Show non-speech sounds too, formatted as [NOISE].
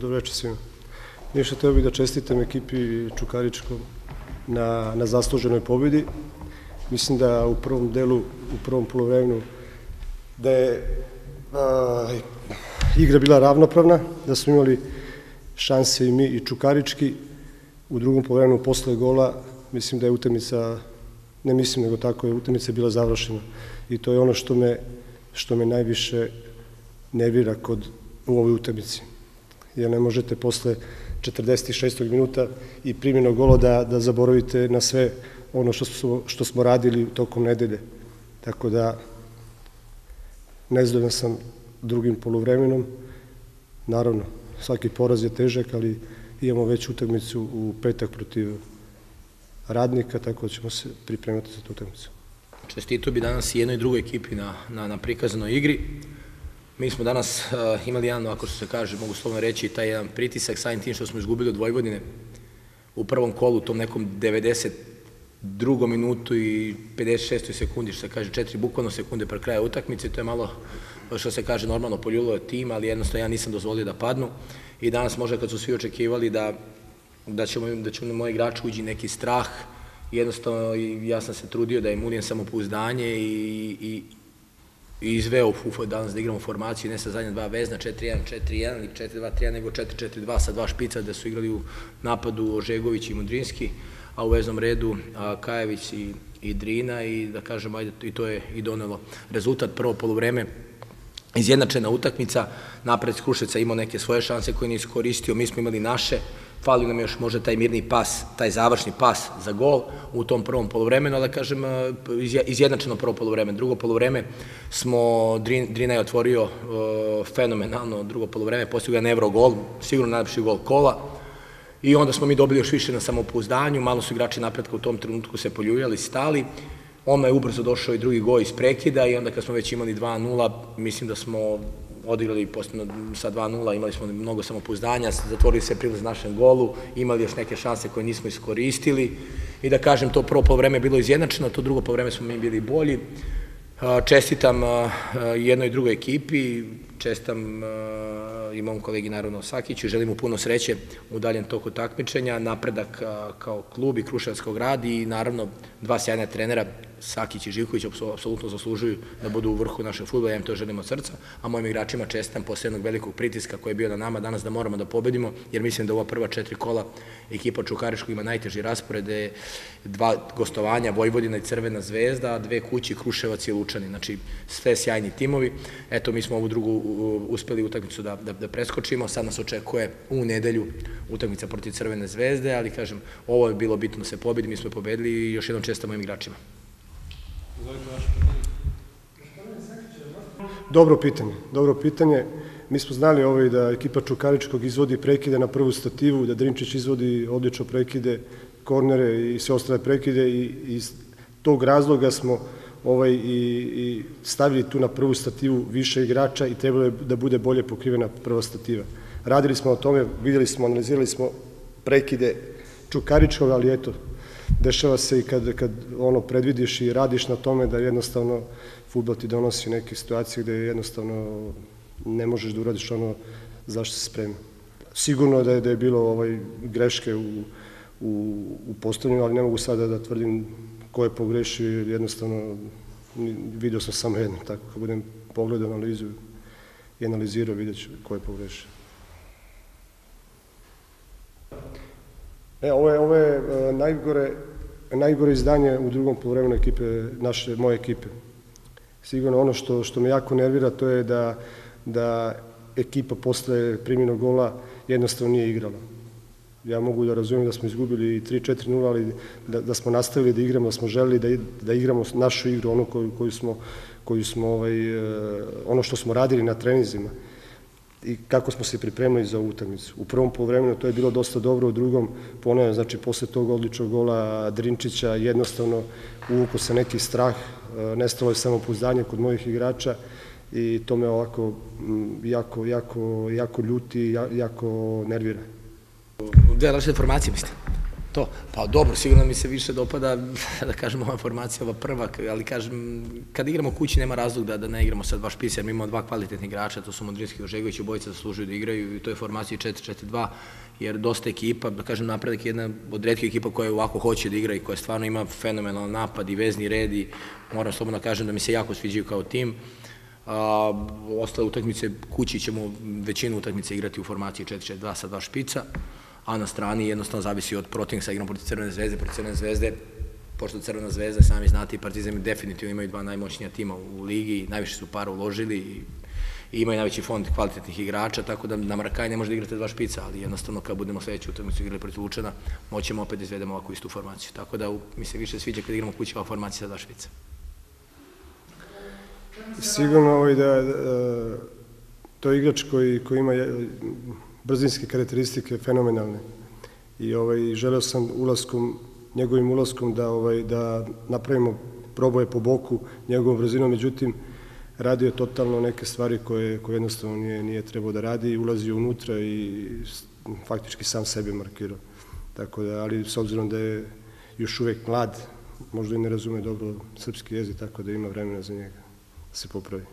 Dobro večer svima. Ništa teo bih da čestitam ekipi Čukaričkom na, na zasluženoj pobjedi. Mislim da u prvom delu, u prvom polovremenu, da je a, igra bila ravnopravna, da smo imali šanse i mi i Čukarički. U drugom polovremenu posle gola mislim da je utakmica, ne mislim nego tako je, utakmica bila završena. I to je ono što me, što me najviše nervira kod u ovoj utakmici. Jer ne možete posle 46. minuta i primjenog gola da, da zaboravite na sve ono što što smo radili tokom nedelje. Tako da nezdovoljan sam drugim poluvremenom. Naravno, svaki poraz je težak, ali imamo već utakmicu u petak protiv radnika, tako da ćemo se pripremati za tu utakmicu. Čestito bi danas i jednoj i drugoj ekipi na, na, na prikazanoj igri. Mi smo danas uh, imali jedan, ako se kaže, mogu slovno reći, taj jedan pritisak sajim tim što smo izgubili od Vojvodine u prvom kolu, tom nekom 90 drugom minutu i 56. sekundi, što se kaže, četiri bukvalno sekunde pre kraja utakmice, to je malo, što se kaže, normalno poljulo tim, ali jednostavno ja nisam dozvolio da padnu i danas možda kad su svi očekivali da, da, ćemo, da će moji igrači uđi neki strah, jednostavno ja sam se trudio da im ulijem samopouzdanje i, i, i izveo danas da igramo formaciju ne sa zadnja dva vezna 4-1, 4-1 ili 4-2-3, nego 4-4-2 sa dva špica da su igrali u napadu Ožegović i Mudrinski, a u veznom redu Kajević i, Drina i da kažem, ajde, i to je i donelo rezultat. Prvo polovreme izjednačena utakmica, napred Krušeca imao neke svoje šanse koje nije iskoristio, mi smo imali naše, falio nam još možda taj mirni pas, taj završni pas za gol u tom prvom polovremenu, da kažem e, izjednačeno prvo polovreme. Drugo polovreme smo, Drina je otvorio uh, fenomenalno drugo polovreme, postigao je evro gol, sigurno najlepši gol kola, i onda smo mi dobili još više na samopouzdanju, malo su igrači napretka u tom trenutku se poljuljali, stali, Oma je ubrzo došao i drugi gol iz prekida i onda kad smo već imali 2-0, mislim da smo odigrali sa 2-0, imali smo mnogo samopouzdanja, zatvorili se prilaz našem golu, imali još neke šanse koje nismo iskoristili i da kažem, to prvo povreme bilo izjednačeno, to drugo povreme smo mi bili bolji. Čestitam jednoj i drugoj ekipi, čestam i mom kolegi naravno Sakiću, želim mu puno sreće u daljem toku takmičenja, napredak kao klub i Kruševac grad i naravno dva sjajna trenera Sakić i Živković apsolutno zaslužuju da budu u vrhu našeg futbola, ja im to želim od srca, a mojim igračima čestam posle jednog velikog pritiska koji je bio na nama danas da moramo da pobedimo, jer mislim da ova prva četiri kola ekipa Čukariškog ima najteži raspored, je dva gostovanja, Vojvodina i Crvena zvezda, dve kući, Kruševac i Lučani, znači sve sjajni timovi. Eto, mi smo ovu drugu uspeli utakmicu da, da, da preskočimo, sad nas očekuje u nedelju utakmica protiv Crvene zvezde, ali kažem, ovo je bilo bitno da se pobedi, mi smo pobedili i još jednom čestam mojim igračima. Dobro pitanje, dobro pitanje. Mi smo znali ovaj da ekipa Čukaričkog izvodi prekide na prvu stativu, da Drinčić izvodi odlično prekide, kornere i sve ostale prekide i iz tog razloga smo ovaj, i, i stavili tu na prvu stativu više igrača i trebalo je da bude bolje pokrivena prva stativa. Radili smo o tome, videli smo, analizirali smo prekide Čukaričkog, ali eto, dešava se i kad, kad ono predvidiš i radiš na tome da jednostavno futbol ti donosi neke situacije gde jednostavno ne možeš da uradiš ono zašto se spremi. Sigurno da je, da je bilo ovaj, greške u, u, u postavljanju, ali ne mogu sada da tvrdim ko je pogrešio, jednostavno video sam samo jedno, tako kad budem pogledao analizu i analizirao, vidjet ću ko je pogrešio. E, ovo je, ovo je uh, najgore, najgore izdanje u drugom polovremenu ekipe, naše, moje ekipe. Sigurno ono što, što me jako nervira to je da, da ekipa posle primjenog gola jednostavno nije igrala. Ja mogu da razumijem da smo izgubili 3-4-0, ali da, da smo nastavili da igramo, da smo želeli da, da igramo našu igru, ono koju, koju smo, koju smo ovaj, uh, ono što smo radili na trenizima i kako smo se pripremili za utakmicu. U prvom polovremenu to je bilo dosta dobro, u drugom ponavljam, znači posle tog odličnog gola Drinčića jednostavno uvuko se neki strah, e, nestalo je samopouzdanje kod mojih igrača i to me ovako jako, jako, jako ljuti, jako nervira. Dve različite formacije, mislim. To, pa dobro, sigurno mi se više dopada, [LAUGHS] da kažem, ova formacija, ova prva, ali kažem, kad igramo kući nema razlog da, da ne igramo sad baš pis, jer mi imamo dva kvalitetni igrača, to su Modrinski i Ožegović, obojica zaslužuju da igraju i to je formacija 4-4-2, jer dosta ekipa, da kažem, napredak je jedna od redkih ekipa koja ovako hoće da igra i koja stvarno ima fenomenalan napad i vezni red i moram slobodno da kažem da mi se jako sviđaju kao tim. A, ostale utakmice, kući ćemo većinu utakmice igrati u formaciji 4-4-2 sa dva špica, a na strani jednostavno zavisi od protivnika sa igrom protiv Crvene zvezde, protiv Crvene zvezde, pošto Crvena zvezda, sami znate, i Partizan definitivno imaju dva najmoćnija tima u ligi, najviše su para uložili i, i imaju najveći fond kvalitetnih igrača, tako da na Marakaj ne može da igrate dva špica, ali jednostavno kad budemo sledeću utakmicu igrali protiv Lučana, moćemo opet da izvedemo ovakvu istu formaciju. Tako da mi se više sviđa kad igramo kući ova formacija sa dva špica. Sigurno ovaj da, da to igrač koji, koji ima brzinske karakteristike fenomenalne. I ovaj želeo sam ulaskom njegovim ulaskom da ovaj da napravimo proboje po boku njegovom brzinom međutim radio je totalno neke stvari koje koje jednostavno nije nije trebao da radi ulazio unutra i faktički sam sebe markirao. Tako da ali s obzirom da je još uvek mlad možda i ne razume dobro srpski jezik tako da ima vremena za njega da se popravi